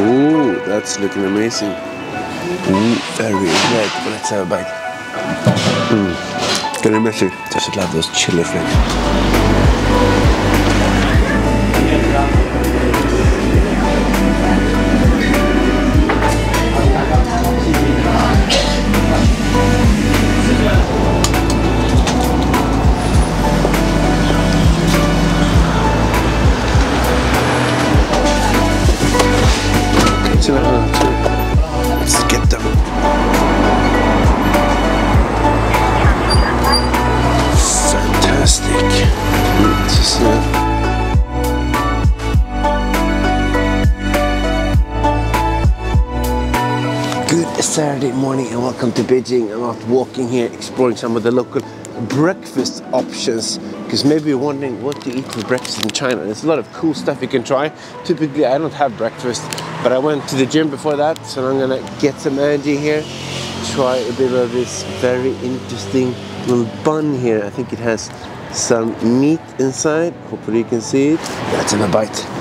Ooh, that's looking amazing. Ooh, very red, let's have a bite. Mm. Getting messy. Just love those chili flakes. Saturday morning and welcome to Beijing. I'm out walking here, exploring some of the local breakfast options. Because maybe you're wondering what to eat for breakfast in China. There's a lot of cool stuff you can try. Typically, I don't have breakfast, but I went to the gym before that, so I'm gonna get some energy here. Try a bit of this very interesting little bun here. I think it has some meat inside. Hopefully, you can see it. Let's have a bite.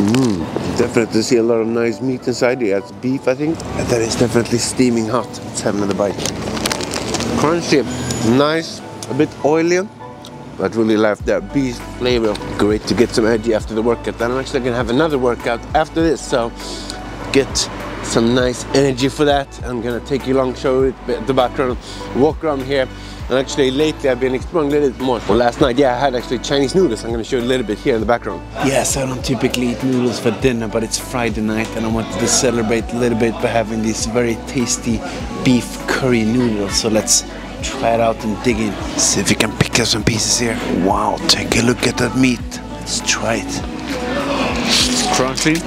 Mm. Definitely see a lot of nice meat inside. It has beef, I think. And that is definitely steaming hot. Let's have another bite. Crunchy, nice, a bit oily, but really love that beef flavor. Great to get some energy after the workout. Then I'm actually gonna have another workout after this, so get some nice energy for that. I'm gonna take you along, show you the background, walk around here. And actually lately I've been exploring a little bit more. Well, last night, yeah, I had actually Chinese noodles. I'm gonna show you a little bit here in the background. Yes, I don't typically eat noodles for dinner, but it's Friday night and I wanted to celebrate a little bit by having these very tasty beef curry noodles. So let's try it out and dig in. See if we can pick up some pieces here. Wow, take a look at that meat. Let's try it. Crunchy,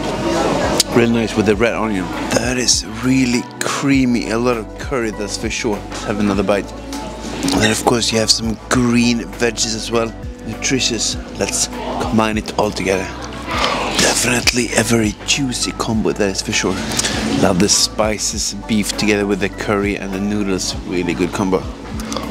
really nice with the red onion. That is really creamy, a lot of curry, that's for sure. Let's have another bite. And then of course you have some green veggies as well, nutritious. Let's combine it all together. Definitely a very juicy combo, that is for sure. Love the spices, beef together with the curry and the noodles, really good combo.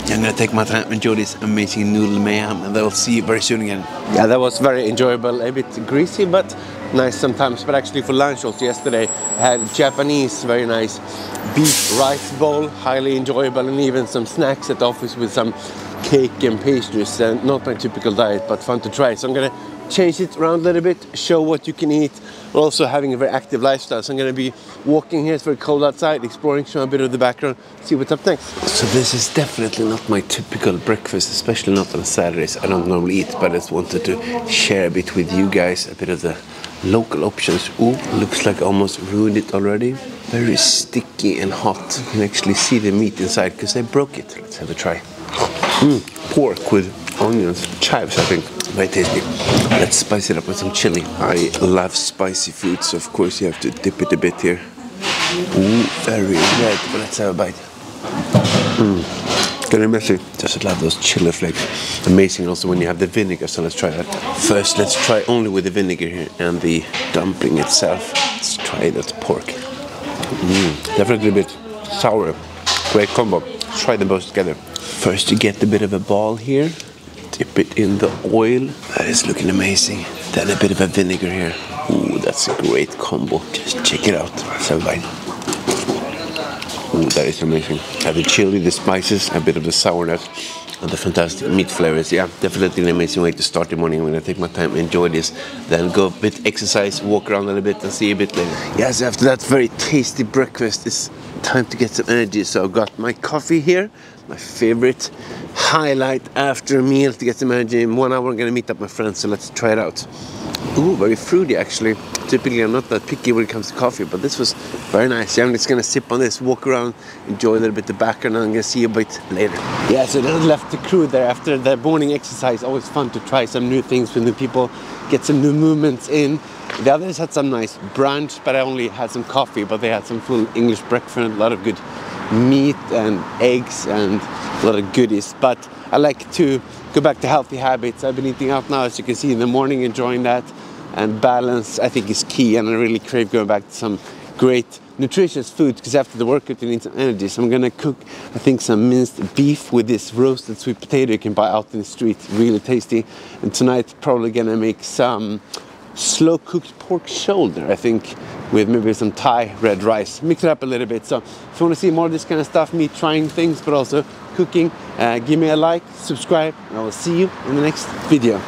I'm gonna take my time, enjoy this amazing noodle mayhem, and I'll see you very soon again. Yeah, that was very enjoyable. A bit greasy, but nice sometimes. But actually, for lunch also yesterday, I had Japanese, very nice beef rice bowl, highly enjoyable, and even some snacks at the office with some cake and pastries. And not my typical diet, but fun to try. So I'm gonna change it around a little bit, show what you can eat. Also having a very active lifestyle, so I'm gonna be walking here. It's very cold outside, exploring, show a bit of the background, see what's up next. So this is definitely not my typical breakfast, especially not on Saturdays. I don't normally eat, but I just wanted to share a bit with you guys a bit of the local options. Ooh, looks like I almost ruined it already. Very sticky and hot. You can actually see the meat inside because they broke it. Let's have a try. Mm, pork with onions, chives, I think. Very tasty. Let's spice it up with some chili. I love spicy food, so of course you have to dip it a bit here. Ooh, very red, let's have a bite. Getting messy. Just love those chili flakes. Amazing also when you have the vinegar, so let's try that. First, let's try only with the vinegar here and the dumpling itself. Let's try that pork. Mm, definitely a bit sour. Great combo. Let's try them both together. First, you get a bit of a ball here. Dip it in the oil. That is looking amazing. Then a bit of a vinegar here. Ooh, that's a great combo. Just check it out. Have a bite. That is amazing. Have the chili, the spices, a bit of the sourness, and the fantastic meat flavors. Yeah, definitely an amazing way to start the morning. I'm gonna take my time, enjoy this, then go a bit exercise, walk around a little bit, and see you a bit later. Yes, after that very tasty breakfast, it's time to get some energy. So I've got my coffee here, my favorite highlight after a meal to get some energy. In one hour, I'm gonna meet up my friends, so let's try it out. Ooh, very fruity actually. Typically, I'm not that picky when it comes to coffee, but this was very nice. Yeah, I'm just gonna sip on this, walk around, enjoy a little bit the background, and I'm gonna see you a bit later. Yeah, so then I left the crew there after the morning exercise. Always fun to try some new things with new people, get some new movements in. The others had some nice brunch, but I only had some coffee, but they had some full English breakfast, a lot of good meat and eggs and a lot of goodies. But I like to go back to healthy habits. I've been eating out now, as you can see, in the morning, enjoying that. And balance, I think, is key. And I really crave going back to some great nutritious food because after the workout you need some energy. So I'm gonna cook, I think, some minced beef with this roasted sweet potato you can buy out in the street. Really tasty. And tonight probably gonna make some slow cooked pork shoulder, I think, with maybe some Thai red rice. Mix it up a little bit. So if you wanna see more of this kind of stuff, me trying things, but also cooking. Uh, give me a like, subscribe, and I will see you in the next video.